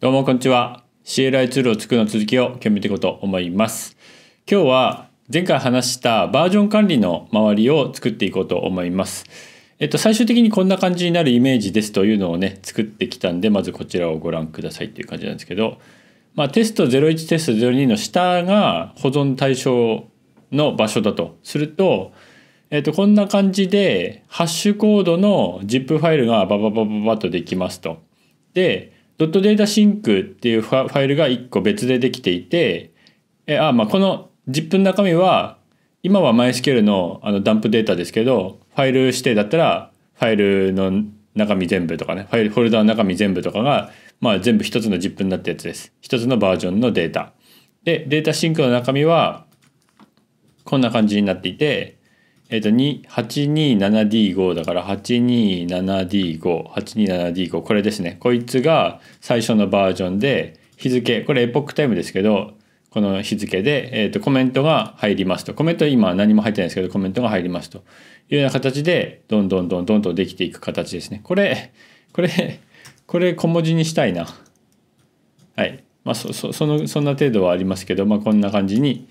どうもこんにちは。CLI ツールを作るの続きを今日見ていこうと思います。今日は前回話したバージョン管理の周りを作っていこうと思います。えっと最終的にこんな感じになるイメージですというのをね作ってきたんでまずこちらをご覧くださいっていう感じなんですけど。まあテスト01テスト02の下が保存対象の場所だとするとえっとこんな感じでハッシュコードの ZIP ファイルがバババババッとできますと。でドットデータシンクっていうファイルが1個別でできていて、えあまあ、この ZIP の中身は今は MySQL のあのダンプデータですけどファイル指定だったらファイルの中身全部とかねファイルフォルダの中身全部とかが、まあ、全部一つの ZIP になったやつです。一つのバージョンのデータ。でデータシンクの中身はこんな感じになっていてえっ、ー、と 827D5 だから 827D5827D5 これですね。こいつが最初のバージョンで日付これエポックタイムですけどこの日付で、えーと、コメントが入りますと。コメント今何も入ってないですけどコメントが入りますと。いうような形でどんどんどんどんどんできていく形ですね。これこれこれ小文字にしたいな。はい。まあそそそのそんな程度はありますけど、まあ、こんな感じに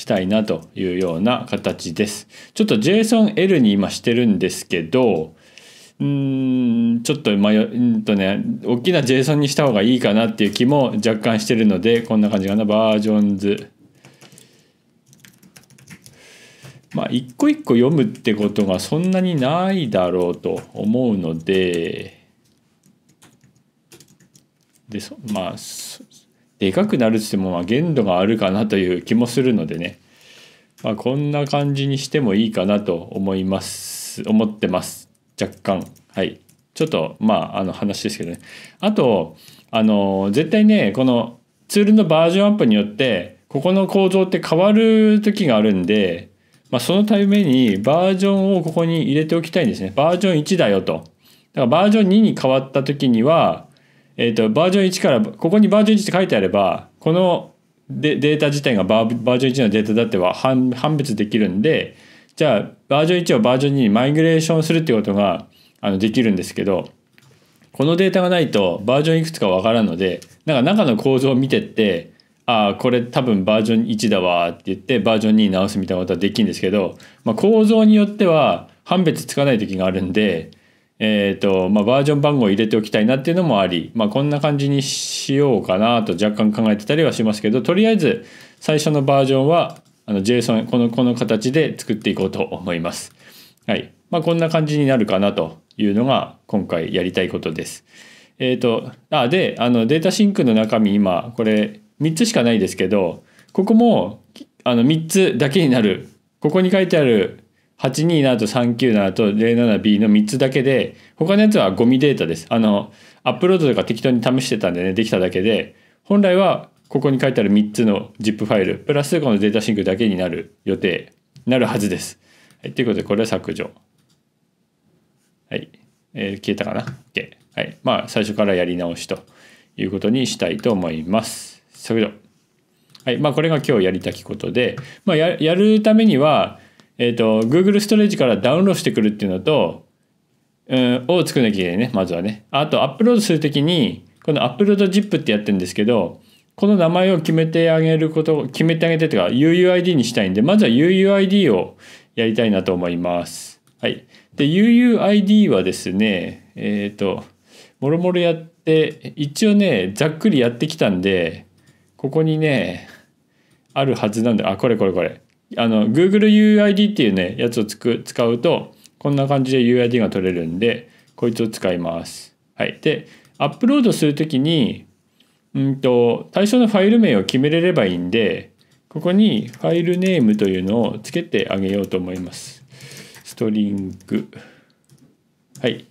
したいなというような形です。ちょっと JSONL に今してるんですけど、うんちょっと迷うんとね大きな JSON にした方がいいかなっていう気も若干してるのでこんな感じかなバージョンズまあ一個一個読むってことがそんなにないだろうと思うのででまあでかくなるって言ってもまあ限度があるかなという気もするのでね、まあ、こんな感じにしてもいいかなと思います。思ってます。若干。はい。ちょっとまああの話ですけどね。あとあの絶対ねこのツールのバージョンアップによってここの構造って変わる時があるんで、まあ、そのためにバージョンをここに入れておきたいんですね。バージョン1だよと。だからバージョン2に変わった時にはえーと、バージョン1からここにバージョン1って書いてあればこのデデータ自体がバージョン1のデータだっては判別できるんでじゃあバージョン1をバージョン2にマイグレーションするってことがあのできるんですけどこのデータがないとバージョンいくつかわからんのでなんか中の構造を見てってああこれ多分バージョン1だわって言ってバージョン2に直すみたいなことはできるんですけど、まあ、構造によっては判別つかない時があるんでえーとまあ、バージョン番号を入れておきたいなっていうのもあり、まあ、こんな感じにしようかなと若干考えてたりはしますけどとりあえず最初のバージョンはあの JSON このこの形で作っていこうと思います。はいまあ、こんな感じになるかなというのが今回やりたいことです。えっ、ー、とあであのデータシンクの中身今これ3つしかないですけどここもあの3つだけになるここに書いてある827と397と 07B の3つだけで他のやつはゴミデータですあのアップロードとか適当に試してたんでねできただけで本来はここに書いてある3つの ZIP ファイルプラスこのデータシンクだけになる予定なるはずです。はい、ということでこれは削除。はい、えー、消えたかな ?OK。はい。まあ最初からやり直しということにしたいと思います。削除。はい。まあこれが今日やりたきことで、まあややるためにはえっ、ー、と Google ストレージからダウンロードしてくるっていうのと、うん、を作らなきゃいけないねまずはね。あとアップロードするときにこのアップロード ZIP ってやってるんですけどこの名前を決めてあげること決めてあげてというか UUID にしたいんでまずは UUID をやりたいなと思います。はい。で UUID はですねえっ、ー、ともろもろやって一応ねざっくりやってきたんでここにねあるはずなんであこれこれこれ。あの Google UID っていうねやつをつく使うとこんな感じで UID が取れるんでこいつを使います。はい、でアップロードする時にうんと対象のファイル名を決めれればいいんでここにファイルネームというのをつけてあげようと思います。ストリングはい。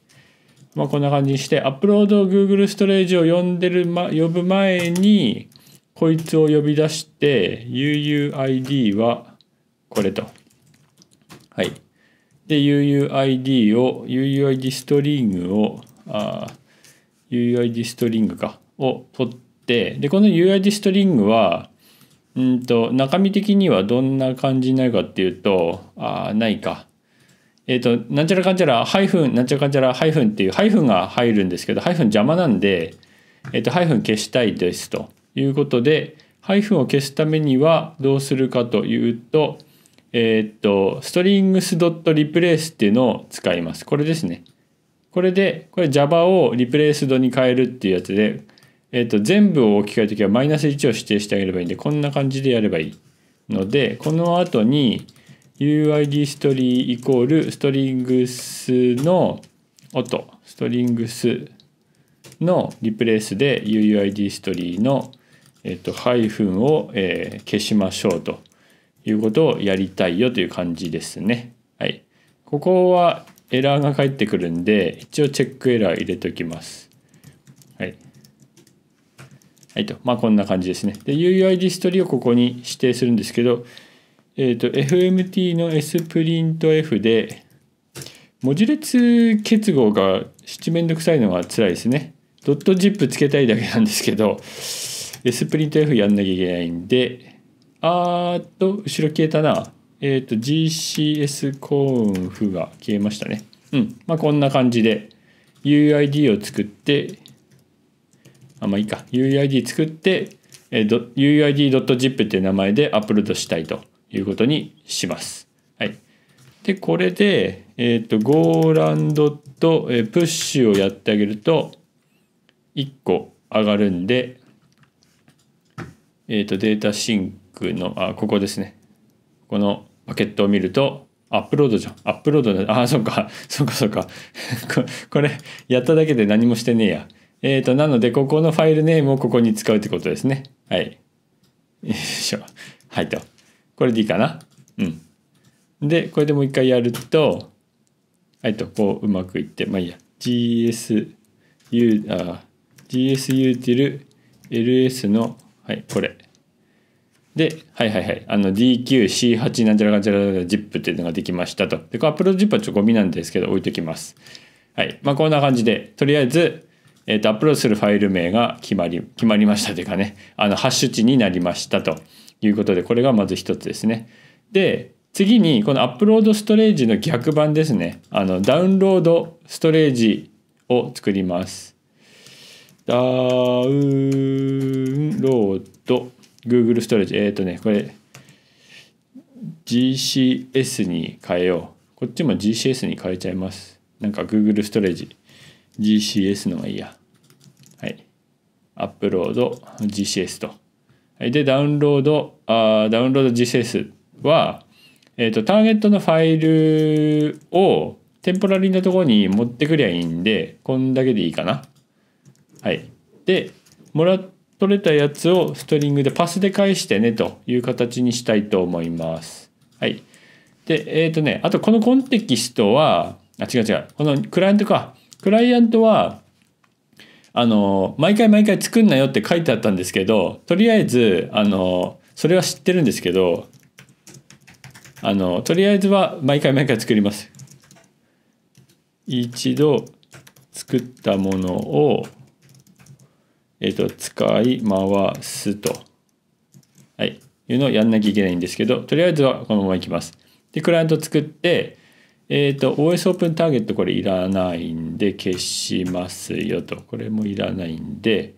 まあ、こんな感じにしてアップロード Google ストレージを呼んでる、ま、呼ぶ前にこいつを呼び出して UUID はこれと。はい。で、UUID を、UUID ストリングを、UUID ストリングか、を取って、で、この UUID ストリングは、うんと、中身的にはどんな感じになるかっていうと、あないか。えっ、ー、と、なんちゃらかんちゃら、ハイフン、なんちゃらかんちゃら、ハイフンっていう、ハイフンが入るんですけど、ハイフン邪魔なんで、えっと、ハイフン消したいですということで、ハイフンを消すためにはどうするかというと、えっと、strings.replace っていうのを使います。これですね。これで、これ Java を replaced に変えるっていうやつで、えっと、全部を置き換えるときはマイナス1を指定してあげればいいんで、こんな感じでやればいいので、この後に UID ストリーイコールストリングスの音、ストリングスのリプレイスで UUID ストリーの、えっと、ハイフンを、えー、消しましょうということをやりたいよという感じですね。はい。ここはエラーが返ってくるんで、一応チェックエラー入れときます。はい。はいと。まあこんな感じですね。で、UUID ストリをここに指定するんですけど、えっ、ー、と、FMT の sprintf で、文字列結合が七面倒くさいのが辛いですね。ドットジップつけたいだけなんですけど、S プリント F やんなきゃいけないんで、あーっと、後ろ消えたな。えっ、ー、と、GCS コーンフが消えましたね。うん。まあ、こんな感じで、UID を作って、あ、まあいいか。UID 作って、えー、UID.zip っていう名前でアップロードしたいということにします。はい。で、これで、えっ、ー、と、 go run ドット、えー、 push をやってあげると、1個上がるんで、えっ、ー、と、データシンクの、あ、ここですね。このパケットを見ると、アップロードじゃん。アップロードだ。あ、そっか。そっかそっか。これ、やっただけで何もしてねえや。えっ、ー、と、なので、ここのファイルネームをここに使うってことですね。はい。よいしょ。はいと。これでいいかな？うん。で、これでもう一回やると、はいと、こううまくいって、まあいいや。GSU、あ、GSUtil ls の、はい、これ。で、はいはいはい。あの DQC8 なんちゃらかんちゃら ZIP っていうのができましたと。で、これアップロード ZIP はちょっとゴミなんですけど置いときます。はい。まあこんな感じで、とりあえず、えっ、ー、と、アップロードするファイル名が決まり、決まりましたというかね、あの、ハッシュ値になりましたということで、これがまず一つですね。で、次に、このアップロードストレージの逆版ですね。あの、ダウンロードストレージを作ります。ダウンロード Google ストレージ。えっ、ー、とね、これ GCS に変えよう。こっちも GCS に変えちゃいます。なんか Google ストレージ。GCS のがいいや。はい。アップロード GCS と。はい、で、ダウンロード、あダウンロード GCS は、えっ、ー、と、ターゲットのファイルをテンポラリーなところに持ってくりゃいいんで、こんだけでいいかな。はい。で、もらっ取れたやつをストリングでパスで返してねという形にしたいと思います。はい。で、えっ、ー、とね、あとこのコンテキストは、あ、違う違う。このクライアントか。クライアントは、あの、毎回毎回作んなよって書いてあったんですけど、とりあえず、あの、それは知ってるんですけど、あの、とりあえずは毎回毎回作ります。一度作ったものをえっ、と、使い回すと。はい。いうのをやんなきゃいけないんですけど、とりあえずはこのままいきます。で、クライアント作って、えっ、ー、と、OS オープンターゲットこれいらないんで消しますよと。これもいらないんで。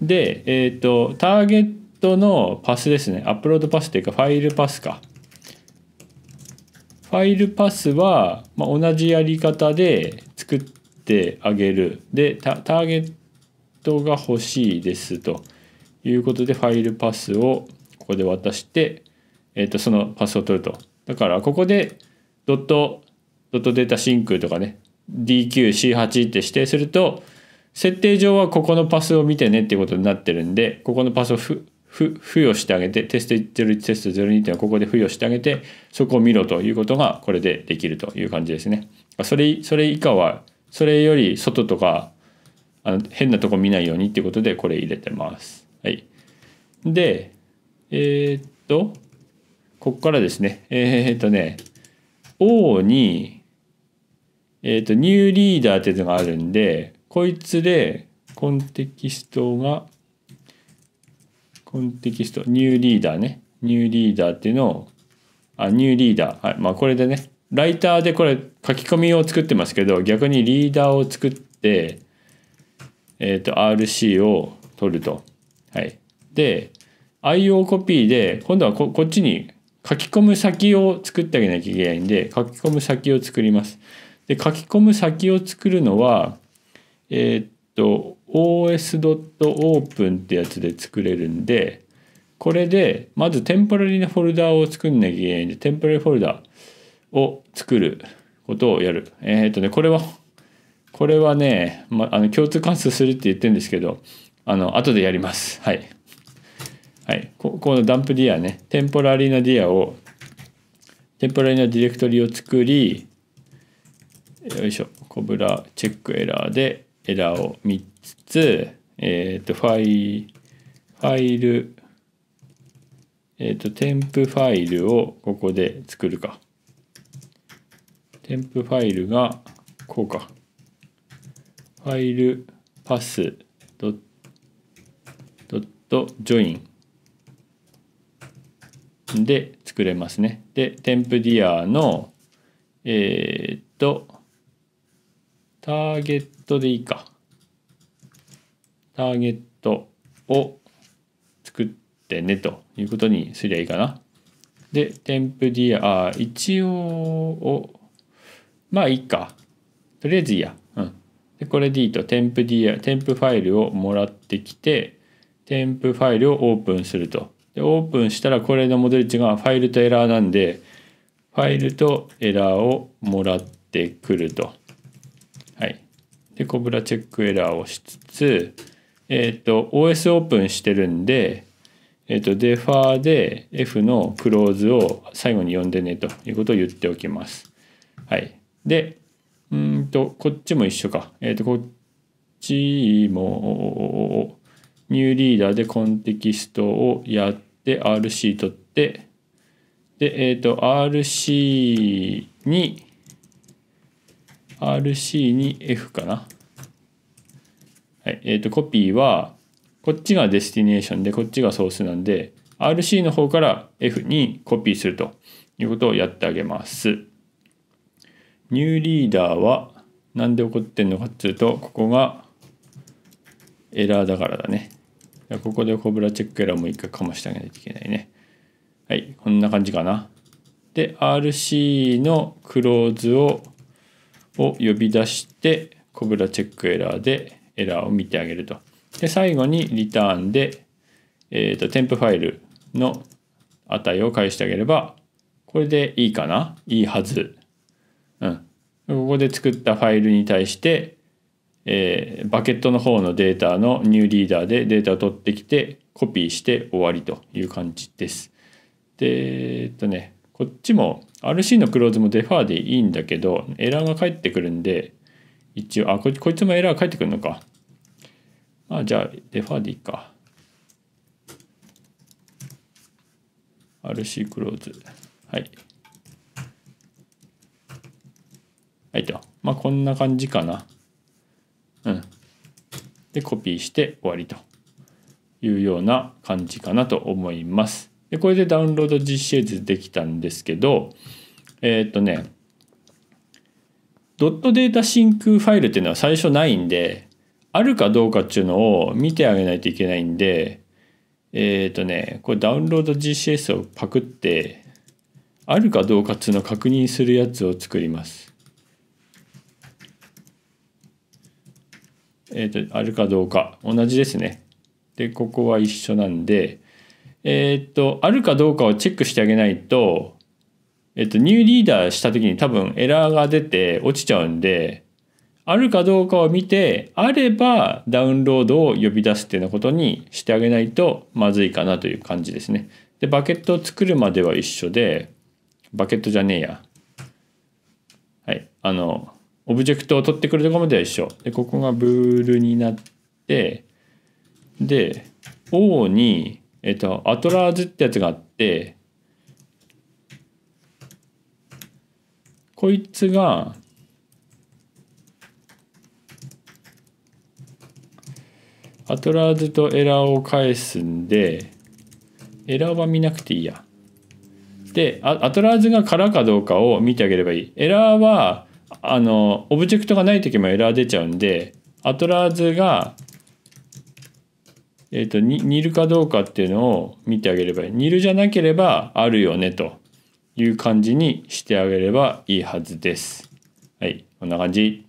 で、えっ、ー、と、ターゲットのパスですね。アップロードパスというかファイルパスか。ファイルパスは、まあ、同じやり方で作ってあげる。で、ターゲットトトが欲しいですということでファイルパスをここで渡して、えー、とそのパスを取ると。だからここでドットドットデータシンクとかね DQC8 って指定すると設定上はここのパスを見てねっていうことになってるんでここのパスを付与してあげてテスト01テスト02っていうのはここで付与してあげてそこを見ろということがこれでできるという感じですね。それそれ以下はそれより外とかあの変なとこ見ないようにっていうことでこれ入れてます。はい。で、えー、っと、ここからですね、えー、っとね、O に、えー、っと、ニューリーダーっていうのがあるんで、こいつでコンテキストが、コンテキスト、ニューリーダーね、ニューリーダーっていうのを、あ、ニューリーダー。はい。まあこれでね、ライターでこれ書き込みを作ってますけど、逆にリーダーを作って、えー、と RC を取ると。はい、で IO コピーで今度はこっちに書き込む先を作ってあげなきゃいけないんで書き込む先を作ります。で書き込む先を作るのはえっ、と os.open ってやつで作れるんでこれでまずテンポラリーなフォルダを作んなきゃいけないんでテンポラリーフォルダを作ることをやる。えっ、とねこれはこれはね、ま、あの共通関数するって言ってるんですけどあの後でやります。はい。はい、ここの temp dir ねテンポラリーな dir をテンポラリーなディレクトリを作りよいしょコブラチェックエラーでエラーを3つつえっ、ー、とファイファイルえっ、ー、と添付ファイルをここで作るか添付ファイルがこうかファイルパスドットジョインで作れますね。で、テンプディアの、えー、っと、ターゲットでいいか。ターゲットを作ってねということにすりゃいいかな。で、 temp dir、あ、一応を、まあいいか。とりあえずいいや。で、これでいいと、 temp dir、temp file をもらってきて、 temp file をオープンすると。でオープンしたらこれの戻り値がファイルとエラーなんでファイルとエラーをもらってくると。はい。で、コブラチェックエラーをしつつ、えっ、ー、と、OS オープンしてるんで、えっ、ー、と、デファーで F のクローズを最後に読んでねということを言っておきます。はい。で、うんと、こっちも一緒か。えっ、ー、と、こっちも、ニューリーダーでコンテキストをやって RC 取ってでえっ、ー、と RC に RC に F かなはいえっ、ー、とコピーはこっちがデスティネーションでこっちがソースなんで RC の方から F にコピーするということをやってあげます。 new reader は何で怒ってんのかっていうとここがエラーだからだね。ここでコブラチェックエラーも一回かましてあげないといけないね。はい、こんな感じかな。で、RC のクローズをを呼び出して、コブラチェックエラーでエラーを見てあげると。で、最後にリターンで、えっ、ー、と、添付ファイルの値を返してあげれば、これでいいかな？いいはず。ここで作ったファイルに対して、えー、バケットの方のデータの new reader でデータを取ってきてコピーして終わりという感じです。でえっとねこっちも RC のクローズもデファーでいいんだけどエラーが返ってくるんで一応あここいつもエラー返ってくるのか。あじゃあデファーでいいか。RC close はい。はいと。まあこんな感じかな。うん、でコピーして終わりというような感じかなと思います。でこれでダウンロード実施図できたんですけどえー、っとね dot datasync ファイルっていうのは最初ないんであるかどうかっていうのを見てあげないといけないんでえっ、とねこれダウンロード GCS をパクってあるかどうかっていうのを確認するやつを作ります。えーと、あるかどうか同じですね。でここは一緒なんでえっ、ー、とあるかどうかをチェックしてあげないと、えっ、ー、と、ニューリーダーした時に多分エラーが出て落ちちゃうんであるかどうかを見てあればダウンロードを呼び出すっていうようなことにしてあげないとまずいかなという感じですね。でバケットを作るまでは一緒でバケットじゃねえや。はいあのオブジェクトを取ってくるところまでは一緒。で、ここがブールになって、で、O に、えっと、アトラーズってやつがあって、こいつが、attrs とエラーを返すんで、エラーは見なくていいや。で、 attrs が空かどうかを見てあげればいい。エラーはあのオブジェクトがない時もエラー出ちゃうんで attrs がえーと、に nil かどうかっていうのを見てあげればいい。 nil じゃなければあるよねという感じにしてあげればいいはずです。はい。こんな感じ。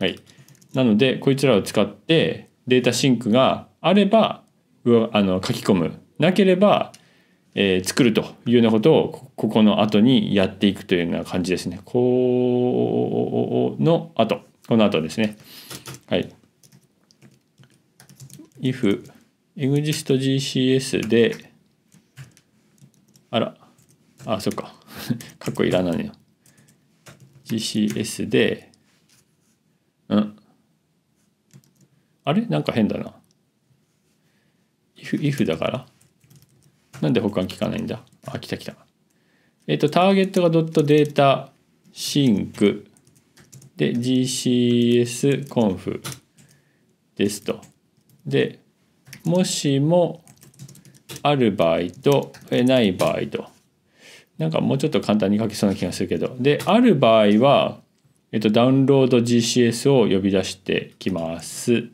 はい。なのでこいつらを使って datasync があればあの書き込む。なければ、えー、作るというようなことをここの後にやっていくというような感じですね。この後。この後ですね。はい。if exist.gcs であら。あそっか。かっこいらないのよ GCS でうん。あれ？なんか変だな。if, if だから？なんで他聞かないんだ？あ来た来た。えっ、ー、とターゲットが dot datasync。で GCSconf ですと。でもしもある場合とない場合と。なんかもうちょっと簡単に書きそうな気がするけど。である場合は、えっと、ダウンロード GCS を呼び出してきます。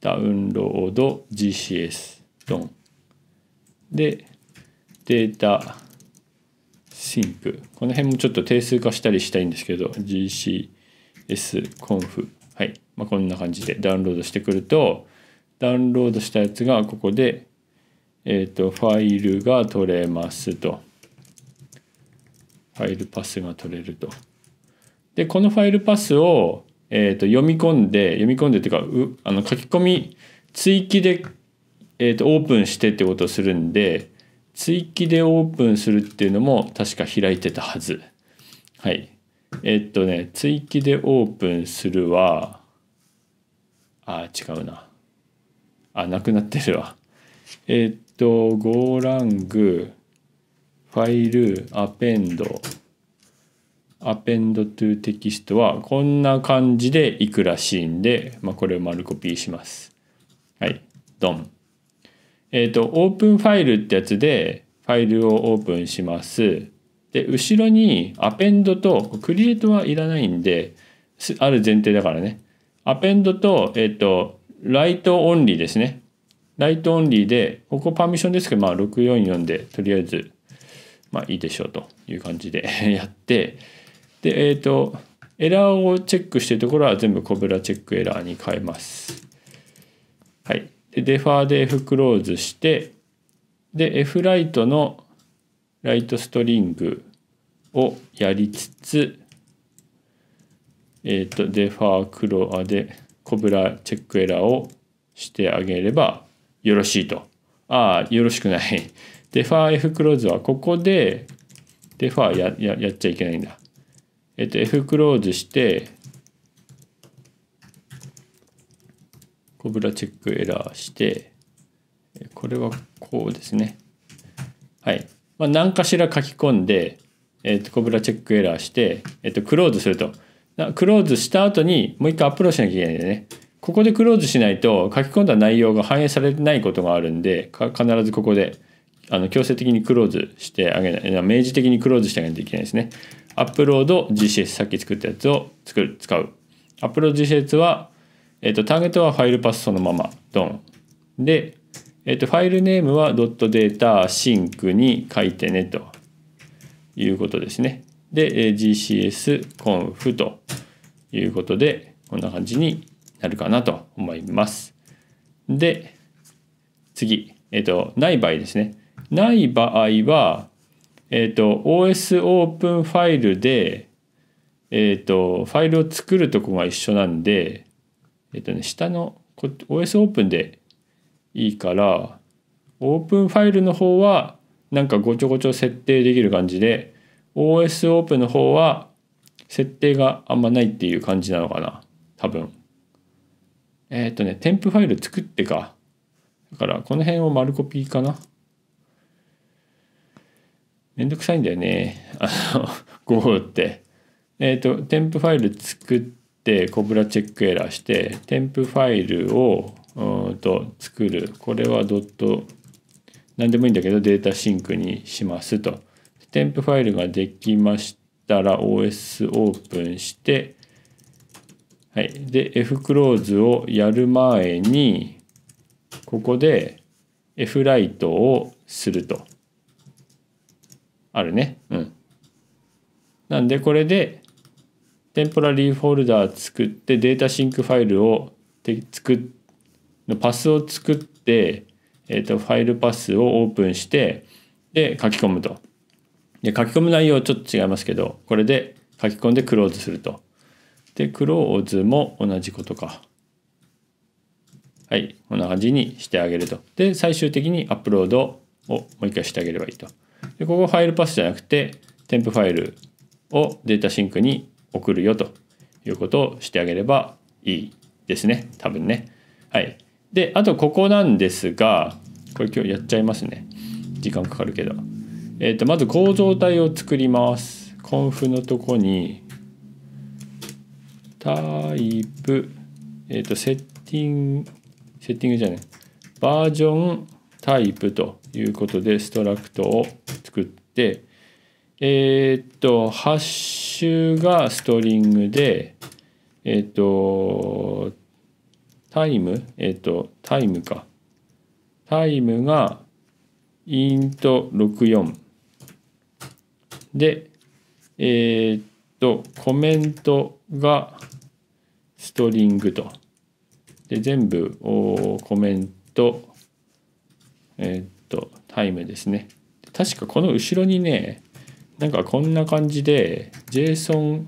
ダウンロード GCS ドン。で datasync この辺もちょっと定数化したりしたいんですけど GCSconf はい、まあ、こんな感じでダウンロードしてくるとダウンロードしたやつがここで、えーと、ファイルが取れますと。ファイルパスが取れると。でこのファイルパスを、えーと、読み込んで読み込んでっていうかうあの書き込み追記で、えーと、オープンしてってことをするんで追記でオープンするっていうのも確か開いてたはず。はい。えっとね追記でオープンするはあ違うな。あ、なくなってるわ。えー、っと、ゴーラング、ファイル、アペンド、アペンドトゥテキストはこんな感じでいくらしいんで、まあ、これを丸コピーします。はい、ドン。えっ、ー、と、オープンファイルってやつでファイルをオープンします。で、後ろにアペンドと、クリエイトはいらないんで、ある前提だからね。 append と、えっ、ー、と、 write only ですね。 write only で、ここパーミッションですけど、まあ644でとりあえず、まあいいでしょうという感じで やって、で、えっ、ー、と、エラーをチェックしてるところは全部 cobra check error に変えます。はい。で、 defer で F close して、で、F write の write stringをやりつつ、えっ、ー、と、デファークロアで、コブラチェックエラーをしてあげればよろしいと。ああ、よろしくない。デファー F クローズはここでデファーやややっちゃいけないんだ。えっと F クローズしてコブラチェックエラーしてこれはこうですね。はい。まあ、何かしら書き込んで、えっとコブラチェックエラーして、えっとクローズすると。クローズした後にもう一回アップロードしなきゃいけないんだよね。ここでクローズしないと書き込んだ内容が反映されてないことがあるんで必ずここであの強制的にクローズしてあげない明示的にクローズしてあげないといけないですね。アップロード GCS さっき作ったやつを作る使う。アップロード GCS は、えっ、と、ターゲットはファイルパスそのままドン。で、えっ、と、ファイルネームはドット data sync に書いてねということですね。で GCSconf ということでこんな感じになるかなと思います。で次、えっ、とない場合ですね。ない場合は、えっ、と OS open file で、えっ、とファイルを作るとこが一緒なんで、えっ、とね下の OS オープンでいいからオープンファイルの方はなんかごちょごちょ設定できる感じで OS オープンの方は設定があんまないっていう感じなのかな多分。えっ、ー、とね添付ファイル作ってか。だからこの辺を丸コピーかな。めんどくさいんだよね。あの Go って。えっ、ー、と temp ファイル作って Cobra check error して temp ファイルをうんと作る。これはドット何でもいいんだけど data sync にしますと。 temp ファイルができましたら OS オープンして、はい、で F クローズをやる前にここで F ライトをすると。あるね。うん。なんでこれでテンポラリーフォルダー作って data sync ファイルを作のパスを作って、えーと、ファイルパスをオープンしてで書き込むと。で書き込む内容ちょっと違いますけどこれで書き込んでクローズすると。でクローズも同じことか。はいこんな感じにしてあげると。で最終的にアップロードをもう一回してあげればいいと。でここファイルパスじゃなくて temp ファイルを data sync に送るよということをしてあげればいいですね。多分ね。はい。であとここなんですがこれ今日やっちゃいますね。時間かかるけど。えっ、ー、とまず構造体を作ります。 conf のとこにタイプえっ、ー、とセッティングセッティングじゃない。バージョンタイプということでストラクトを作ってえっ、とハッシュがストリングでえっ、とタイム？えっ、とタイムか。タイムがイント64でえっとコメントがストリングと。で全部おコメント。えっとタイムですね。確かこの後ろにねなんかこんな感じで JSON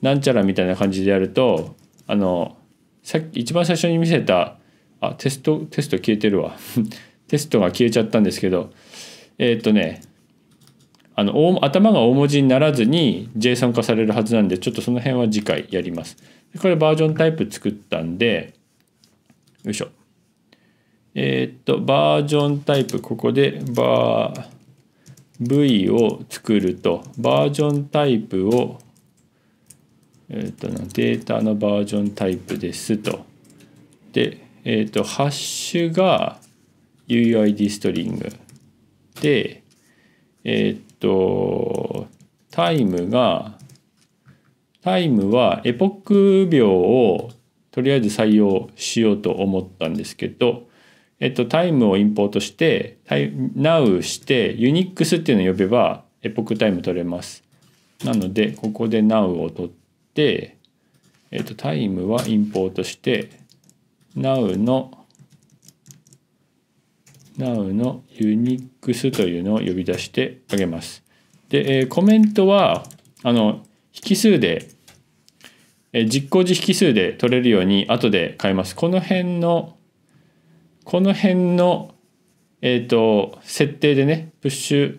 なんちゃらみたいな感じでやるとあのさっき一番最初に見せたあテストテスト消えてるわ テストが消えちゃったんですけどえー、っとねあの頭が大文字にならずに JSON 化されるはずなんでちょっとその辺は次回やります。これバージョンタイプ作ったんでよいしょ。えー、っとバージョンタイプここでバー V を作るとバージョンタイプをえ、ー、とデータのバージョンタイプですと。でえっ、ー、とハッシュが UID ストリング。でえっ、ー、とタイムがタイムはエポック秒をとりあえず採用しようと思ったんですけどえっと、タイムをインポートして、now して、ユニックスっていうのを呼べば、エポックタイム取れます。なので、ここで now を取って、えっと、タイムはインポートして、now の、now のユニックスというのを呼び出してあげます。で、えー、コメントは、あの、引数で、えー、実行時引数で取れるように後で変えます。この辺のこの辺の、えーと、設定でねプッシュ、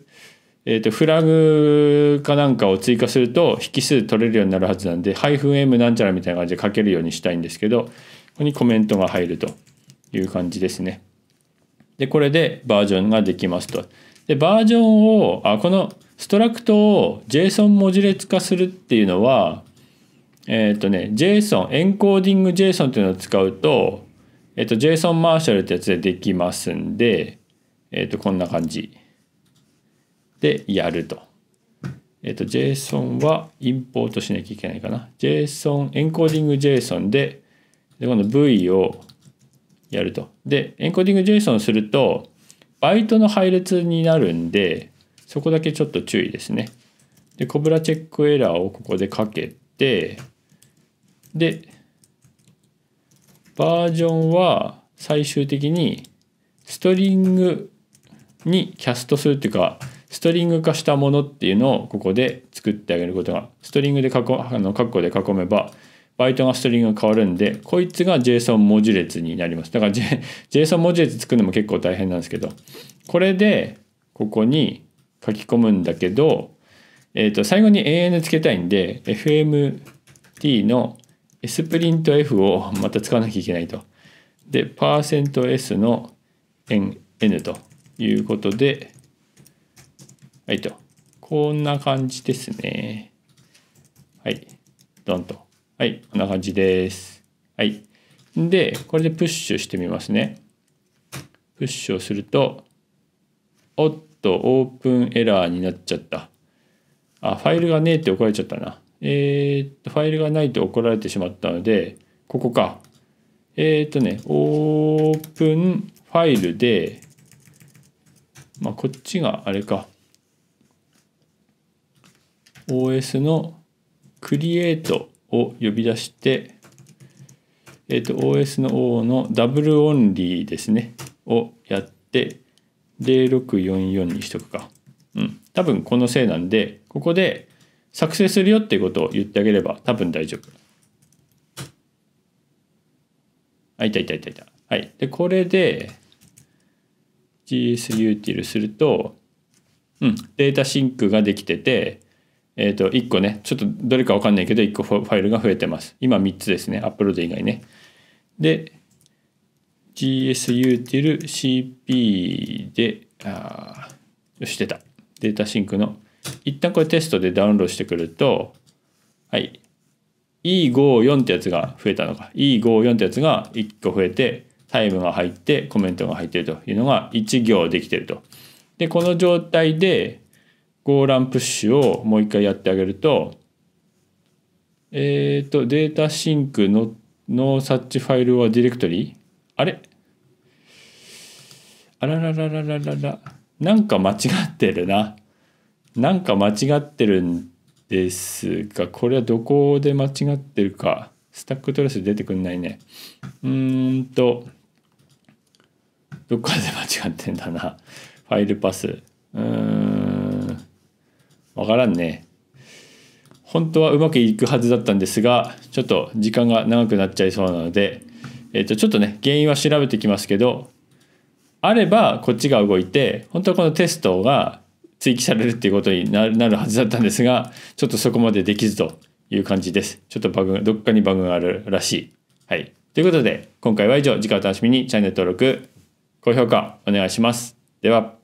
えーと、フラグかなんかを追加すると引数取れるようになるはずなんで -m なんちゃらみたいな感じで書けるようにしたいんですけどここにコメントが入るという感じですね。でこれでバージョンができますと。でバージョンをあこのストラクトを JSON 文字列化するっていうのはえっ、ー、とね JSON エンコーディング JSON っていうのを使うとえっと、JSON マーシャルってやつでできますんで、えっと、こんな感じでやると。えっと、JSON はインポートしなきゃいけないかな。JSON、エンコーディング JSON で、で、この V をやると。で、エンコーディング JSON すると、バイトの配列になるんで、そこだけちょっと注意ですね。で、コブラチェックエラーをここでかけて、で、バージョンは最終的にストリングにキャストするっていうかストリング化したものっていうのをここで作ってあげることがストリングで囲あの括弧で囲めばバイトがストリングが変わるんでこいつが JSON 文字列になります。だから、JSON 文字列作るのも結構大変なんですけどこれでここに書き込むんだけど、えー、と最後に AN つけたいんで FMT の S プリント F をまた使わなきゃいけないと。で、パーセント %S の N, N ということで、はいと。こんな感じですね。はい。ドンと。はい。こんな感じです。はい。で、これでプッシュしてみますね。プッシュをすると、おっと、オープンエラーになっちゃった。あ、ファイルがねえって怒られちゃったな。えー、っと、ファイルがないと怒られてしまったので、ここか。えー、っとね、オープンファイルでまあこっちがあれか。OS のクリエイトを呼び出してえっ、ー、と OS の O のダブルオンリーですね。をやって0644にしとくか。うん。多分このせいなんでここで作成するよっていうことを言ってあげれば多分大丈夫。あいたいたいたいた。はい。でこれで GSUtil するとうん data sync ができててえっ、ー、と1個ねちょっとどれか分かんないけど1個ファイルが増えてます。今3つですねアップロード以外ね。で GSUtil CP であよし出た。 data sync の一旦これテストでダウンロードしてくるとはい。E54 ってやつが増えたのか。E54 ってやつが1個増えてタイムが入ってコメントが入ってるというのが1行できてると。でこの状態で Go ランプッシュをもう一回やってあげるとえっ、ー、と data sync の no such file or directory あれ？あららららららら。なんか間違ってるな。なんか間違ってるんですがこれはどこで間違ってるか。スタックトレース出てくんないね。うーんとどっかで間違ってんだな。ファイルパス。うーん。わからんね。本当はうまくいくはずだったんですがちょっと時間が長くなっちゃいそうなのでえっ、ー、とちょっとね原因は調べてきますけどあればこっちが動いて本当はこのテストが追記されるっていうことになるはずだったんですがちょっとそこまでできずという感じです。ちょっとバグどっかにバグがあるらしい。はい。ということで今回は以上。次回お楽しみに。チャンネル登録高評価お願いします。では。